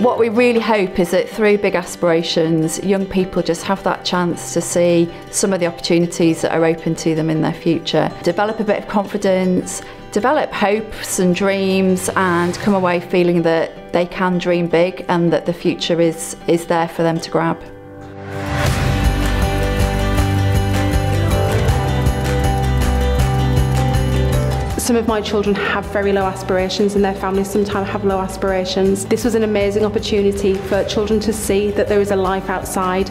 What we really hope is that through Big Aspirations, young people just have that chance to see some of the opportunities that are open to them in their future. Develop a bit of confidence, develop hopes and dreams and come away feeling that they can dream big and that the future is, is there for them to grab. Some of my children have very low aspirations and their families sometimes have low aspirations. This was an amazing opportunity for children to see that there is a life outside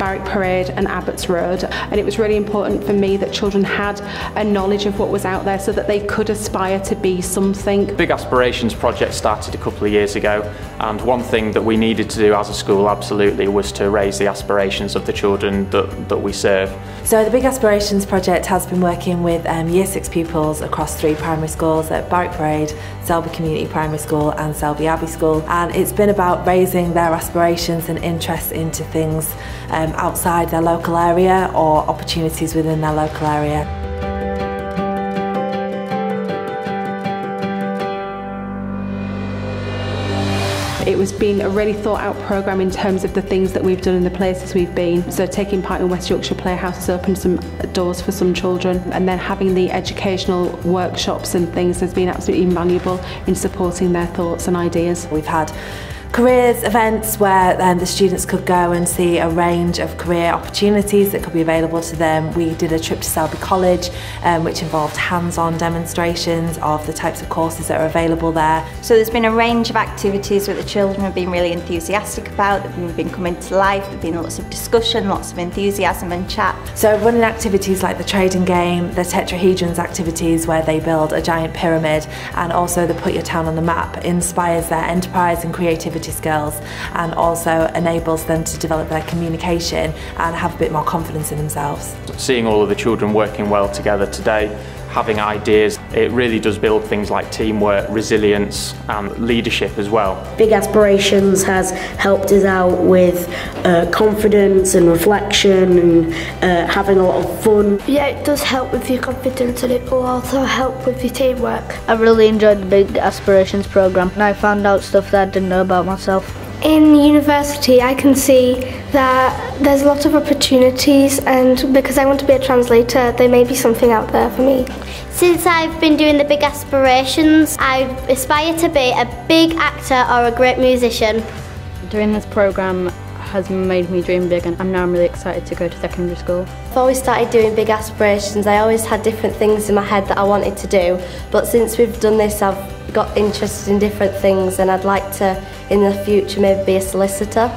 Barwic Parade and Abbots Road and it was really important for me that children had a knowledge of what was out there so that they could aspire to be something. Big Aspirations project started a couple of years ago and one thing that we needed to do as a school absolutely was to raise the aspirations of the children that, that we serve. So the Big Aspirations project has been working with um, Year 6 pupils across three primary schools at Barwic Parade, Selby Community Primary School and Selby Abbey School and it's been about raising their aspirations and interests into things um, um, outside their local area or opportunities within their local area. It was been a really thought out programme in terms of the things that we've done in the places we've been. So taking part in West Yorkshire Playhouse has opened some doors for some children and then having the educational workshops and things has been absolutely invaluable in supporting their thoughts and ideas. We've had careers events where um, the students could go and see a range of career opportunities that could be available to them. We did a trip to Selby College um, which involved hands-on demonstrations of the types of courses that are available there. So there's been a range of activities that the children have been really enthusiastic about, they've been coming to life, there've been lots of discussion, lots of enthusiasm and chat. So running activities like the trading game, the tetrahedrons activities where they build a giant pyramid and also the put your town on the map inspires their enterprise and creativity skills and also enables them to develop their communication and have a bit more confidence in themselves. Seeing all of the children working well together today, having ideas, it really does build things like teamwork, resilience and leadership as well. Big Aspirations has helped us out with uh, confidence and reflection and uh, having a lot of fun. Yeah, it does help with your confidence and it will also help with your teamwork. I really enjoyed the Big Aspirations programme and I found out stuff that I didn't know about myself. In university I can see that there's a lot of opportunities and because I want to be a translator there may be something out there for me. Since I've been doing the big aspirations I aspire to be a big actor or a great musician. Doing this programme has made me dream big and I'm now really excited to go to secondary school. I've always started doing big aspirations. I always had different things in my head that I wanted to do but since we've done this I've got interested in different things and I'd like to in the future maybe be a solicitor.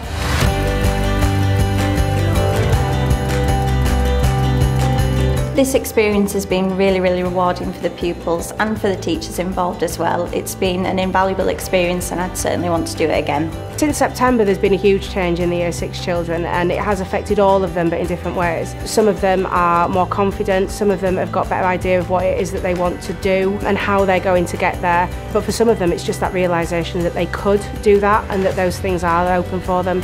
This experience has been really, really rewarding for the pupils and for the teachers involved as well. It's been an invaluable experience and I'd certainly want to do it again. Since September there's been a huge change in the Year 6 children and it has affected all of them but in different ways. Some of them are more confident, some of them have got a better idea of what it is that they want to do and how they're going to get there. But for some of them it's just that realisation that they could do that and that those things are open for them.